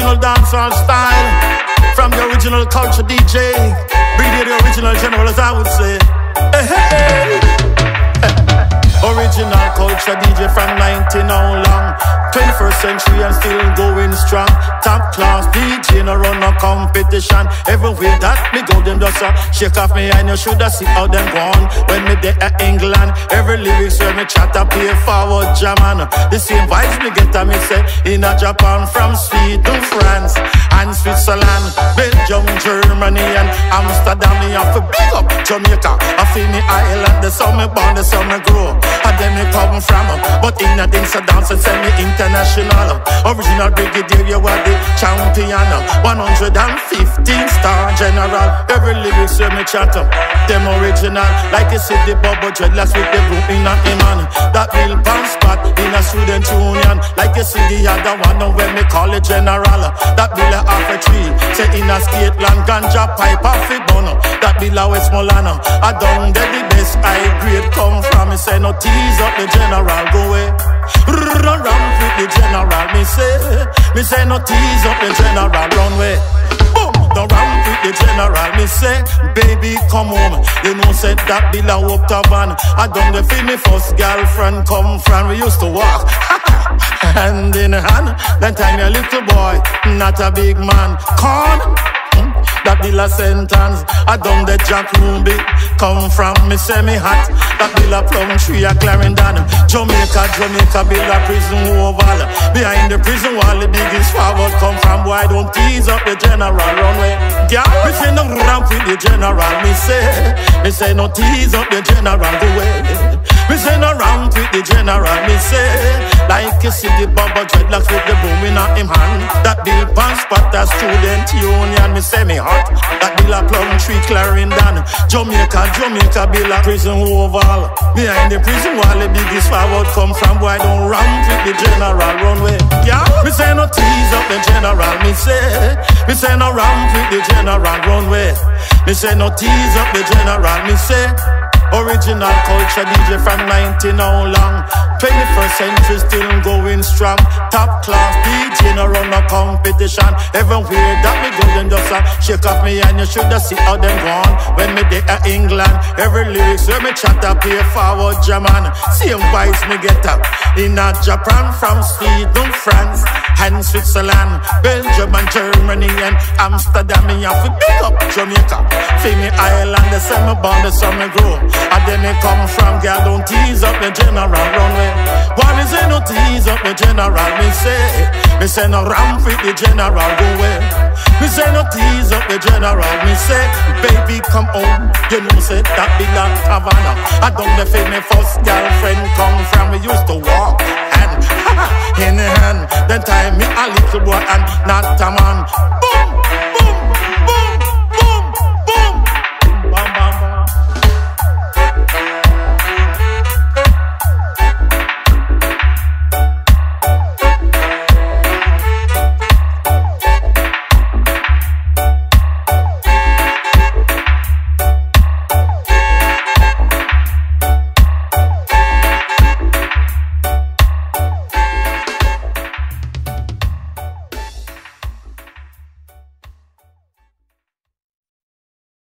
original dancehall style. From the original culture DJ. Bring the original general as I would say. Hey, hey. Original culture DJ from 19 how long? 21st century and still going strong. Top class DJ no run no competition. Everywhere that me go them just uh, shake off me and you shoulda see how them gone When me there at England Every lyrics where me chat up pay forward German. The same vibes me get a me say In a Japan from Sweden to France And Switzerland. Belgium, Germany and Amsterdam Me have to big up Jamaica. I feel me island The summer born, the summer grow them me come from. But in a dance a dance and send me international. Original brigadier, you are the champion. 115 star general. Every lyrics when me chat Them original. Like you see the bubble dreadlocks with the boom in a man That real pan spot in a student union. Like you see the other one when me call it general. That bill a half a tree. Say in a skate land ganja pipe off it bun That bill a Westmoreland I done the best high grade come from Me say no tease up the general, run away. Boom, the ramp with the general, me say. Baby, come home. You know, said that bill I up on. I done the feel me first girlfriend come from. We used to walk. hand in hand. That time a little boy, not a big man. Come that bill a sentence. I done the Jack Ruby, come from me semi hot. That bill a plum tree a Clarendon. Jamaica, Jamaica bill a prison oval. Behind the prison wall, the biggest forward come from. Why don't tease up the general runway? Yeah, me say no ramp with the general. Me say, me say no tease up the general go away. Me say no ramp with the general. Me say, like you see the bubble dreadlocks with the boom in him hand. That bill pants spot a student union. Me say me hot. That bill a plum tree Clarendon. Jamaica, Jamaica bill a prison oval. Behind the prison wall, the biggest forward come from. Why don't ramp with the general runway? Yeah, me say no tease up the general. Me say, me say no ramp with the general runway. Me say no tease up the general. Me say. Original culture DJ from 19 how long? 21st century still going strong. Top class DJ no run no competition. Everywhere that me go then just uh, shake off me and you shoulda see how them gone. When me there at England Every lyrics when me chat up pay forward German. Same vibes me get up. In a Japan from Sweden, France and Switzerland Belgium and Germany and Amsterdam Me have to big up Jamaica Feel island, the summer born, the summer grow and then they come from, girl, don't tease up the general runway. Why me say no tease up the general? Me say, me say no ramp with the general go away. Me say no tease up the general. Me say, baby, come home. You know, say that be like Havana. I don't the feel me first girlfriend come from. We used to walk and in the hand. Then time me a little boy and not a man. Boom.